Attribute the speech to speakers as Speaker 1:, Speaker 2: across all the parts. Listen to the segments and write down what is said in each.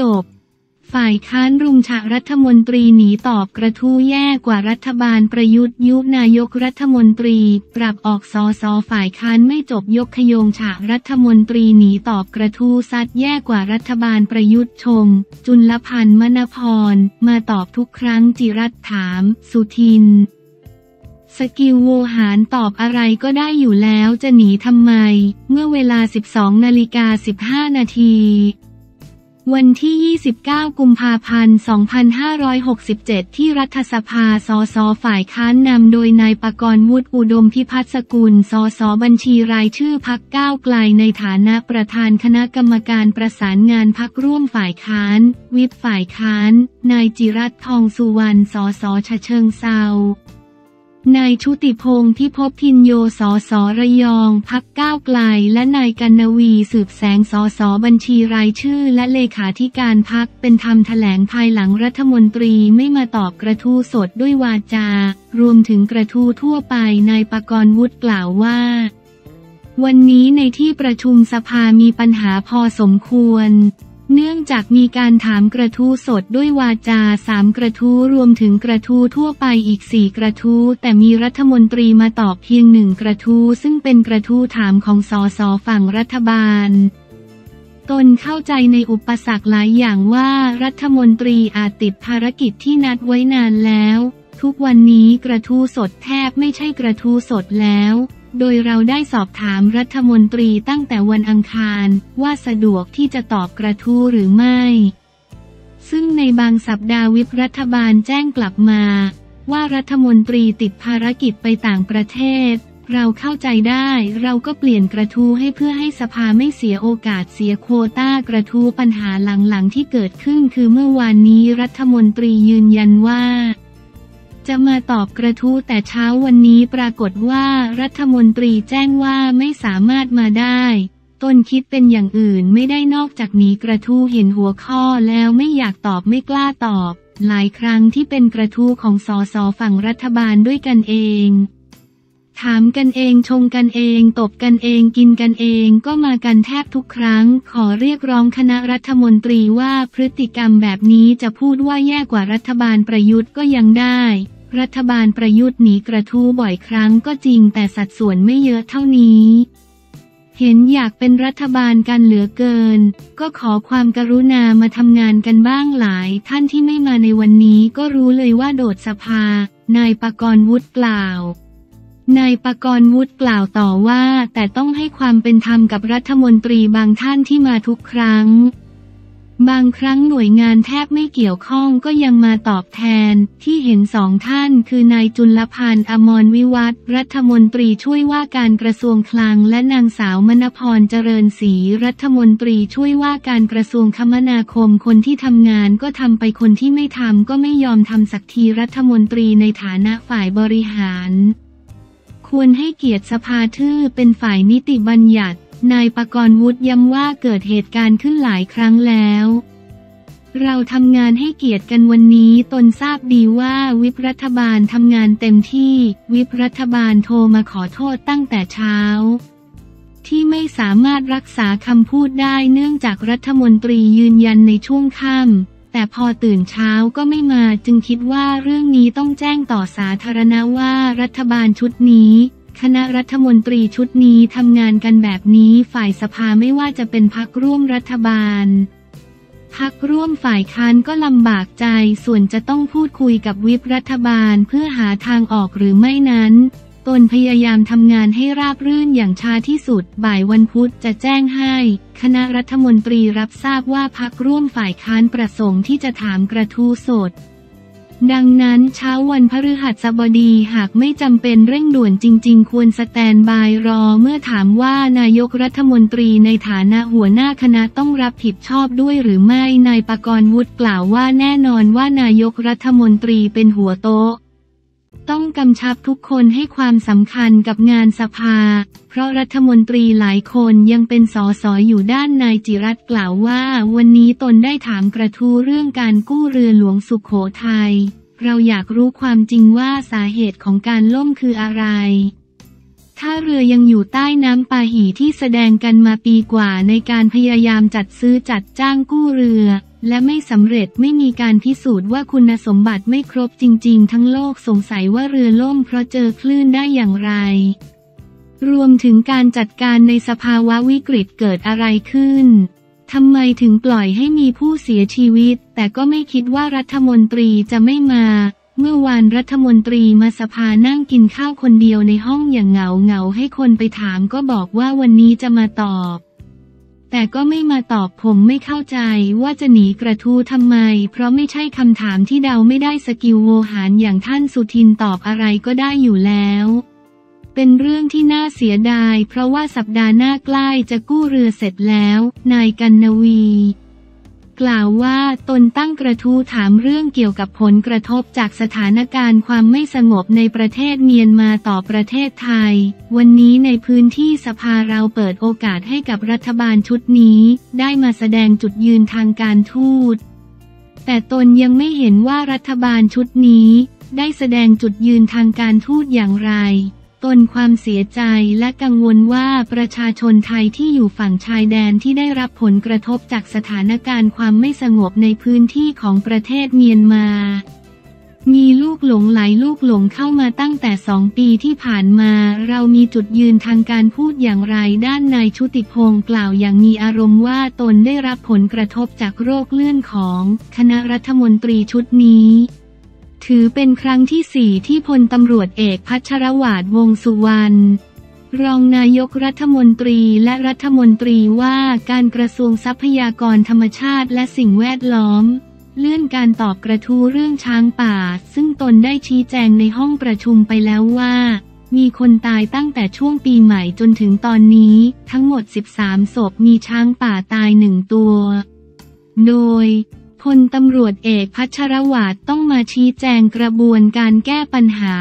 Speaker 1: จบ ฝ่ายค้านรุมฉะรัฐมนตรีหนีตอบกระทู้แย่กว่ารัฐบาลประยุทธ์ยุนายกรัฐมนตรี ปรับออกสอสอฝ่ายค้านไม่จบยกขยงฉะรัฐมนตรีหนีตอบกระทู้ซัดแย่กว่ารัฐบาลประยุทธ์ชม จุลพันธ์มนพร มาตอบทุกครั้งจิรัฏฐ์ถาม สุทินสกิลโวหารตอบอะไรก็ได้อยู่แล้วจะหนีทำไม เมื่อเวลา 12 นาฬิกา 15 นาที วันที่ 29 กุมภาพันธ์ 2567 ที่รัฐสภา สส ฝ่ายค้านนำโดยนายปกรณ์วุฒิอุดมพิพัฒน์สกุล สส บัญชีรายชื่อพักก้าวไกลในฐานะประธานคณะกรรมการประสานงานพักร่วมฝ่ายค้าน วิปฝ่ายค้าน นายจิรัตทองสุวรรณ สสฉะเชิงเซา นายชุติพงศ์พิภพบพินโยสอสอระยองพักก้าวไกล และนายกันนวีสืบแสงสอสอบัญชีรายชื่อ และเลขาธิการพักเป็นธรรมแถลงภายหลังรัฐมนตรีไม่มาตอบกระทู้สดด้วยวาจา รวมถึงกระทู้ทั่วไปนายปกรณ์วุฒิกล่าวว่าวันนี้ในที่ประชุมสภามีปัญหาพอสมควร เนื่องจากมีการถามกระทู้สดด้วยวาจาสามกระทู้รวมถึงกระทู้ทั่วไปอีกสี่กระทู้แต่มีรัฐมนตรีมาตอบเพียงหนึ่งกระทู้ซึ่งเป็นกระทู้ถามของสสฝั่งรัฐบาล ตนเข้าใจในอุปสรรคหลายอย่างว่ารัฐมนตรีอาจติดภารกิจที่นัดไว้นานแล้ว ทุกวันนี้กระทู้สดแทบไม่ใช่กระทู้สดแล้ว โดยเราได้สอบถามรัฐมนตรีตั้งแต่วันอังคารว่าสะดวกที่จะตอบกระทู้หรือไม่ ซึ่งในบางสัปดาห์วิปรัฐบาลแจ้งกลับมา ว่ารัฐมนตรีติดภารกิจไปต่างประเทศ เราเข้าใจได้เราก็เปลี่ยนกระทู้ให้เพื่อให้สภาไม่เสียโอกาสเสียโควต้ากระทู้ปัญหาหลังๆที่เกิดขึ้นคือเมื่อวานนี้รัฐมนตรียืนยันว่า จะมาตอบกระทู้แต่เช้าวันนี้ปรากฏว่ารัฐมนตรีแจ้งว่าไม่สามารถมาได้ต้นคิดเป็นอย่างอื่นไม่ได้นอกจากหนีกระทู้เห็นหัวข้อแล้วไม่อยากตอบไม่กล้าตอบ หลายครั้งที่เป็นกระทู้ของสอสอฝั่งรัฐบาลด้วยกันเอง ถามกันเองชงกันเอง ตบกันเองกินกันเองก็มากันแทบทุกครั้ง ขอเรียกร้องคณะรัฐมนตรีว่าพฤติกรรมแบบนี้จะพูดว่าแย่กว่ารัฐบาลประยุทธ์ก็ยังได้ รัฐบาลประยุทธ์หนีกระทู้บ่อยครั้งก็จริงแต่สัดส่วนไม่เยอะเท่านี้ เห็นอยากเป็นรัฐบาลกันเหลือเกิน ก็ขอความกรุณามาทำงานกันบ้างหลาย ท่านที่ไม่มาในวันนี้ก็รู้เลยว่าโดดสภา นายปกรณ์วุฒิกล่าวนายปกรณ์วุฒิกล่าวต่อว่า แต่ต้องให้ความเป็นธรรมกับรัฐมนตรีบางท่านที่มาทุกครั้ง บางครั้งหน่วยงานแทบไม่เกี่ยวข้องก็ยังมาตอบแทน ที่เห็นสองท่านคือนายจุลพันธ์อมรวิวัฒน์รัฐมนตรีช่วยว่าการกระทรวงคลัง และนางสาวมณพรเจริญศรีรัฐมนตรีช่วยว่าการกระทรวงคมนาคมคนที่ทำงานก็ทำไปคนที่ไม่ทำก็ไม่ยอมทำสักทีรัฐมนตรีในฐานะฝ่ายบริหาร ควรให้เกียรติสภาทื่อเป็นฝ่ายนิติบัญญัติ นายปกรณ์วุฒิย้ำว่าเกิดเหตุการณ์ขึ้นหลายครั้งแล้ว เราทำงานให้เกียรติกันวันนี้ตนทราบดีว่าวิปรัฐบาลทำงานเต็มที่ วิปรัฐบาลโทรมาขอโทษตั้งแต่เช้า ที่ไม่สามารถรักษาคำพูดได้เนื่องจากรัฐมนตรียืนยันในช่วงค่ำแต่พอตื่นเช้าก็ไม่มาจึงคิดว่าเรื่องนี้ต้องแจ้งต่อสาธารณะว่ารัฐบาลชุดนี้ คณะรัฐมนตรีชุดนี้ทำงานกันแบบนี้ฝ่ายสภาไม่ว่าจะเป็นพักร่วมรัฐบาล พักร่วมฝ่ายค้านก็ลำบากใจส่วนจะต้องพูดคุยกับวิปรัฐบาลเพื่อหาทางออกหรือไม่นั้น ตนพยายามทำงานให้ราบรื่นอย่างช้าที่สุด บ่ายวันพุธจะแจ้งให้ คณะรัฐมนตรีรับทราบว่าพักร่วมฝ่ายค้านประสงค์ที่จะถามกระทู้สด ดังนั้นเช้าวันพฤหัสบดีหากไม่จำเป็นเร่งด่วนจริง ๆ ควรสแตนบายรอเมื่อถามว่านายกรัฐมนตรีในฐานะหัวหน้าคณะต้องรับผิดชอบด้วยหรือไม่นายปกรณ์วุฒิกล่าวว่าแน่นอนว่านายกรัฐมนตรีเป็นหัวโต๊ะ ต้องกำชับทุกคนให้ความสำคัญกับงานสภา เพราะรัฐมนตรีหลายคนยังเป็นสอสออยู่ด้านนายจิรัตกล่าวว่า วันนี้ตนได้ถามกระทู้เรื่องการกู้เรือหลวงสุขโขทัยเราอยากรู้ความจริงว่าสาเหตุของการล่มคืออะไร ถ้าเรือยังอยู่ใต้น้ำปาหีที่แสดงกันมาปีกว่าในการพยายามจัดซื้อจัดจ้างกู้เรือ และไม่สำเร็จไม่มีการพิสูจน์ว่าคุณสมบัติไม่ครบจริง ๆ ทั้งโลกสงสัยว่าเรือล่มเพราะเจอคลื่นได้อย่างไร รวมถึงการจัดการในสภาวะวิกฤตเกิดอะไรขึ้นทำไมถึงปล่อยให้มีผู้เสียชีวิต แต่ก็ไม่คิดว่ารัฐมนตรีจะไม่มา เมื่อวานรัฐมนตรีมาสภานั่งกินข้าวคนเดียวในห้องอย่างเหงาเหงาให้คนไปถามก็บอกว่าวันนี้จะมาตอบ แต่ก็ไม่มาตอบผมไม่เข้าใจว่าจะหนีกระทู้ทำไม เพราะไม่ใช่คำถามที่เดาไม่ได้สกิลโวหารอย่างท่านสุทินตอบอะไรก็ได้อยู่แล้วเป็นเรื่องที่น่าเสียดาย เพราะว่าสัปดาห์หน้าใกล้จะกู้เรือเสร็จแล้ว นายกันนวี กล่าวว่าตนตั้งกระทู้ถามเรื่องเกี่ยวกับผลกระทบจากสถานการณ์ความไม่สงบในประเทศเมียนมาต่อประเทศไทย วันนี้ในพื้นที่สภาเราเปิดโอกาสให้กับรัฐบาลชุดนี้ ได้มาแสดงจุดยืนทางการทูต แต่ตนยังไม่เห็นว่ารัฐบาลชุดนี้ ได้แสดงจุดยืนทางการทูตอย่างไร ตนความเสียใจและกังวลว่าประชาชนไทยที่อยู่ฝั่งชายแดนที่ได้รับผลกระทบจากสถานการณ์ความไม่สงบในพื้นที่ของประเทศเมียนมา มีลูกหลงไหลลูกหลงเข้ามาตั้งแต่สองปีที่ผ่านมา เรามีจุดยืนทางการพูดอย่างไรด้านนายชุติพงศ์กล่าวอย่างมีอารมณ์ว่าตนได้รับผลกระทบจากโรคเลื่อนของคณะรัฐมนตรีชุดนี้ ถือเป็นครั้งที่สี่ที่พลตำรวจเอกพัชรวาดวงสุวรรณรองนายกรัฐมนตรีและรัฐมนตรีว่าการกระทรวงทรัพยากรธรรมชาติและสิ่งแวดล้อม เลื่อนการตอบกระทู้เรื่องช้างป่า ซึ่งตนได้ชี้แจงในห้องประชุมไปแล้วว่า มีคนตายตั้งแต่ช่วงปีใหม่จนถึงตอนนี้ ทั้งหมด 13 ศพมีช้างป่าตายหนึ่งตัว โดย พลตำรวจเอกพัชรวาดต้องมาชี้แจงกระบวนการแก้ปัญหา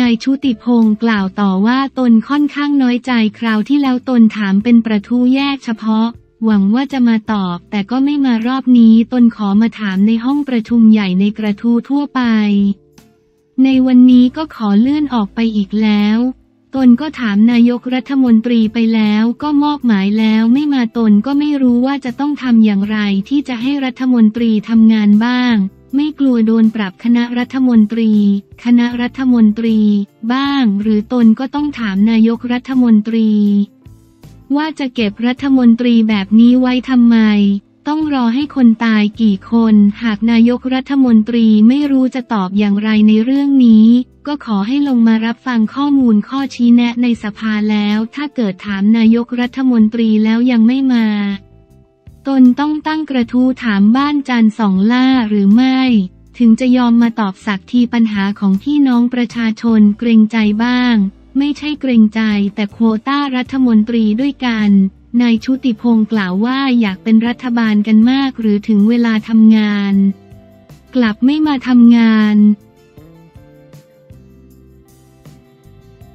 Speaker 1: นายชุติพงศ์กล่าวต่อว่าตนค่อนข้างน้อยใจคราวที่แล้วตนถามเป็นประทูแยกเฉพาะ หวังว่าจะมาตอบแต่ก็ไม่มารอบนี้ตนขอมาถามในห้องประชุมใหญ่ในกระทูทั่วไป ในวันนี้ก็ขอเลื่อนออกไปอีกแล้ว ตนก็ถามนายกรัฐมนตรีไปแล้วก็มอบหมายแล้วไม่มาตนก็ไม่รู้ว่าจะต้องทำอย่างไรที่จะให้รัฐมนตรีทำงานบ้าง ไม่กลัวโดนปรับคณะรัฐมนตรี คณะรัฐมนตรี บ้าง หรือตนก็ต้องถามนายกรัฐมนตรี ว่าจะเก็บรัฐมนตรีแบบนี้ไว้ทำไม ต้องรอให้คนตายกี่คน หากนายกรัฐมนตรีไม่รู้จะตอบอย่างไรในเรื่องนี้ ก็ขอให้ลงมารับฟังข้อมูลข้อชี้แนะในสภาแล้ว ถ้าเกิดถามนายกรัฐมนตรีแล้วยังไม่มา ตนต้องตั้งกระทู้ถามบ้านจันสองล่าหรือไม่ ถึงจะยอมมาตอบสักทีปัญหาของพี่น้องประชาชนเกรงใจบ้าง ไม่ใช่เกรงใจแต่โควต้ารัฐมนตรีด้วยกัน นายชุติพงศ์กล่าวว่าอยากเป็นรัฐบาลกันมากหรือถึงเวลาทำงาน กลับไม่มาทำงาน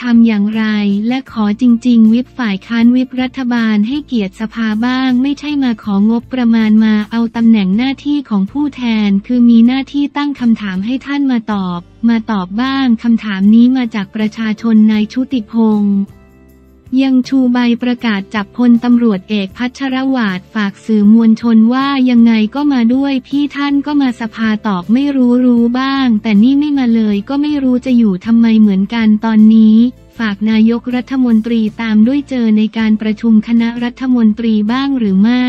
Speaker 1: ทำอย่างไรและขอจริง ๆ วิปฝ่ายค้านวิปรัฐบาลให้เกียรติสภาบ้าง ไม่ใช่มาของบประมาณมาเอาตำแหน่งหน้าที่ของผู้แทน คือมีหน้าที่ตั้งคำถามให้ท่านมาตอบ มาตอบบ้างคำถามนี้มาจากประชาชนนายชุติพงศ์ ยังชูใบประกาศจับพลตำรวจเอกพัชรวาดฝากสื่อมวลชนว่ายังไงก็มาด้วยพี่ท่านก็มาสภาตอบไม่รู้รู้บ้าง แต่นี่ไม่มาเลยก็ไม่รู้จะอยู่ทำไมเหมือนกันตอนนี้ ฝากนายกรัฐมนตรีตามด้วยเจอในการประชุมคณะรัฐมนตรีบ้างหรือไม่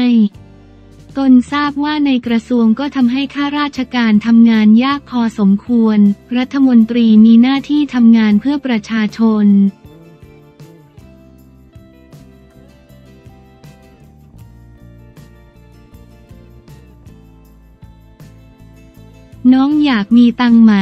Speaker 1: ตนทราบว่าในกระทรวงก็ทำให้ข้าราชการทำงานยากพอสมควร รัฐมนตรีมีหน้าที่ทำงานเพื่อประชาชน น้องอยากมีตังไหม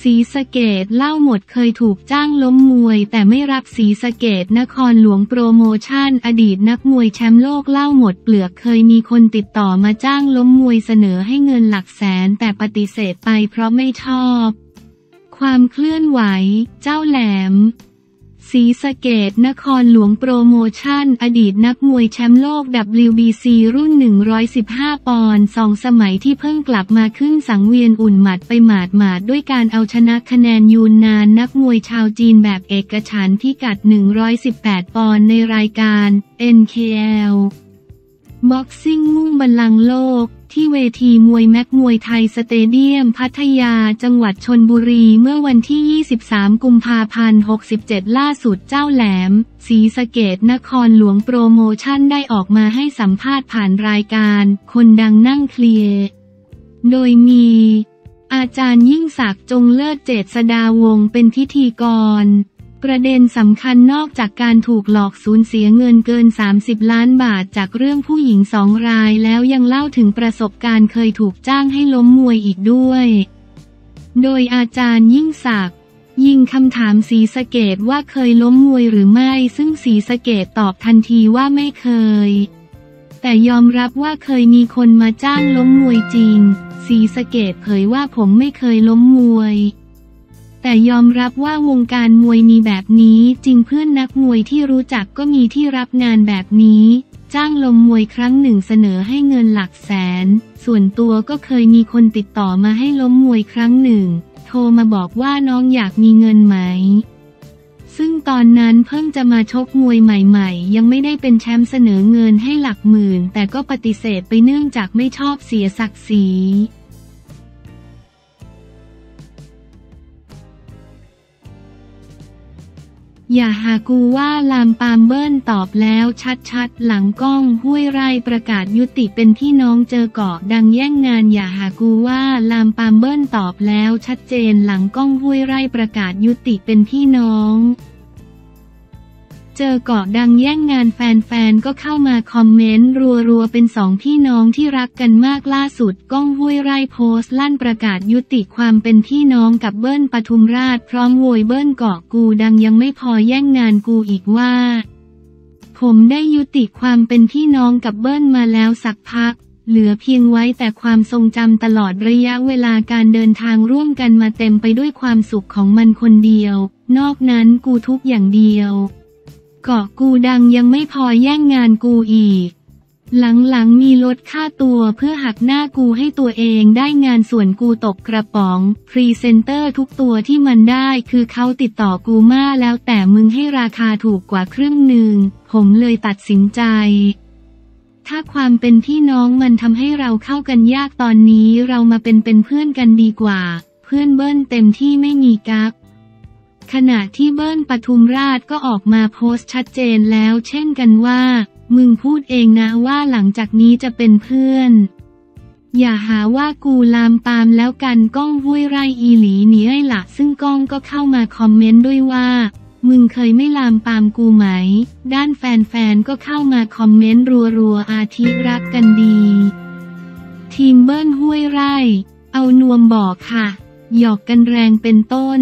Speaker 1: สีสเกตเล่าหมดเคยถูกจ้างล้มมวยแต่ไม่รับสีสเกตนครหลวงโปรโมชั่น อดีตนักมวยแชมป์โลกเล่าหมดเปลือกเคยมีคนติดต่อมาจ้างล้มมวยเสนอให้เงินหลักแสนแต่ปฏิเสธไปเพราะไม่ชอบ ความเคลื่อนไหว เจ้าแหลม สีสะเกดนครหลวงโปรโมชั่น อดีตนักมวยแชมป์โลก WBC รุ่น 115 ปอนด์สองสมัยที่เพิ่งกลับมาขึ้นสังเวียนอุ่นหมัดไปหมาดหมาดด้วยการเอาชนะคะแนนยูนนานนักมวยชาวจีนแบบเอกฉันพิกัด 118 ปอนด์ในรายการ NKL Boxing มุ่งบัลลังก์โลก ที่เวทีมวยแม็กมวยไทยสเตเดียม พัทยา จังหวัดชลบุรีเมื่อวันที่ 23 กุมภาพันธ์ 67 ล่าสุดเจ้าแหลมศรีสะเกดนครหลวงโปรโมชั่นได้ออกมาให้สัมภาษณ์ผ่านรายการ คนดังนั่งเคลียร์ โดยมี อาจารย์ยิ่งศักดิ์จงเลิศเจษฎาวงศ์เป็นพิธีกร ประเด็นสำคัญนอกจากการถูกหลอกสูญเสียเงินเกิน 30 ล้านบาทจากเรื่องผู้หญิงสองรายแล้วยังเล่าถึงประสบการณ์เคยถูกจ้างให้ล้มมวยอีกด้วย โดยอาจารย์ยิ่งศักดิ์ยิงคำถามสีสเกตว่าเคยล้มมวยหรือไม่ ซึ่งสีสเกตตอบทันทีว่าไม่เคย แต่ยอมรับว่าเคยมีคนมาจ้างล้มมวยจริง สีสเกตเผยว่าผมไม่เคยล้มมวย แต่ยอมรับว่าวงการมวยมีแบบนี้จริงเพื่อนนักมวยที่รู้จักก็มีที่รับงานแบบนี้ จ้างลมมวยครั้งหนึ่งเสนอให้เงินหลักแสน ส่วนตัวก็เคยมีคนติดต่อมาให้ล้มมวยครั้งหนึ่ง โทรมาบอกว่าน้องอยากมีเงินไหม ซึ่งตอนนั้นเพิ่งจะมาชกมวยใหม่ๆ ยังไม่ได้เป็นแชมป์เสนอเงินให้หลักหมื่น แต่ก็ปฏิเสธไปเนื่องจากไม่ชอบเสียศักดิ์ศรี อย่าหากูว่าลามปามเบิ้ลตอบแล้วชัดๆ หลังกล้องห้วยไร่ประกาศยุติเป็นพี่น้องเจอเกาะดังแย่งงาน อย่าหากูว่าลามปามเบิ้ลตอบแล้วชัดเจนหลังกล้องห้วยไร่ประกาศยุติเป็นพี่น้อง เจอเกาะดังแย่งงานแฟนๆ ก็เข้ามาคอมเมนต์รัวๆ เป็นสองพี่น้องที่รักกันมากล่าสุด ก้องห้วยไร่โพสต์ลั่นประกาศยุติความเป็นพี่น้องกับเบิ้ลปทุมราช พร้อมโวยเบิ้ลเกาะกูดังยังไม่พอแย่งงานกูอีกว่า ผมได้ยุติความเป็นพี่น้องกับเบิ้ลมาแล้วสักพักเหลือเพียงไว้แต่ความทรงจำตลอดระยะเวลาการเดินทางร่วมกันมาเต็มไปด้วยความสุขของมันคนเดียว นอกนั้นกูทุกข์อย่างเดียว เกาะกูดังยังไม่พอแย่งงานกูอีก หลังๆมีลดค่าตัวเพื่อหักหน้ากูให้ตัวเองได้งานส่วนกูตกกระป๋อง พรีเซนเตอร์ทุกตัวที่มันได้คือเขาติดต่อกูมาแล้วแต่มึงให้ราคาถูกกว่าครึ่งหนึ่ง ผมเลยตัดสินใจถ้าความเป็นพี่น้องมันทำให้เราเข้ากันยากตอนนี้เรามาเป็นเป็นเพื่อนกันดีกว่า เพื่อนเบิ้ลเต็มที่ไม่มีกัก ขณะที่เบิ้ลปทุมราชก็ออกมาโพสต์ชัดเจนแล้วเช่นกันว่า มึงพูดเองนะว่าหลังจากนี้จะเป็นเพื่อน อย่าหาว่ากูลามปามแล้วกันก้องห้วยไร่อีหลีหนีไอ้ละซึ่งก้องก็เข้ามาคอมเมนต์ด้วยว่า มึงเคยไม่ลามปามกูไหม ด้านแฟนๆก็เข้ามาคอมเมนต์รัวๆอาทิรักกันดี ทีมเบิ้ลห้วยไร่ เอานวมบอกค่ะ หยอกกันแรงเป็นต้น